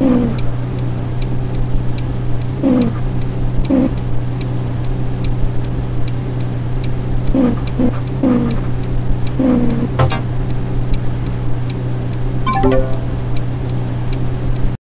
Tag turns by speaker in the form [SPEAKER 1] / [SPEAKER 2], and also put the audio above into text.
[SPEAKER 1] Mm.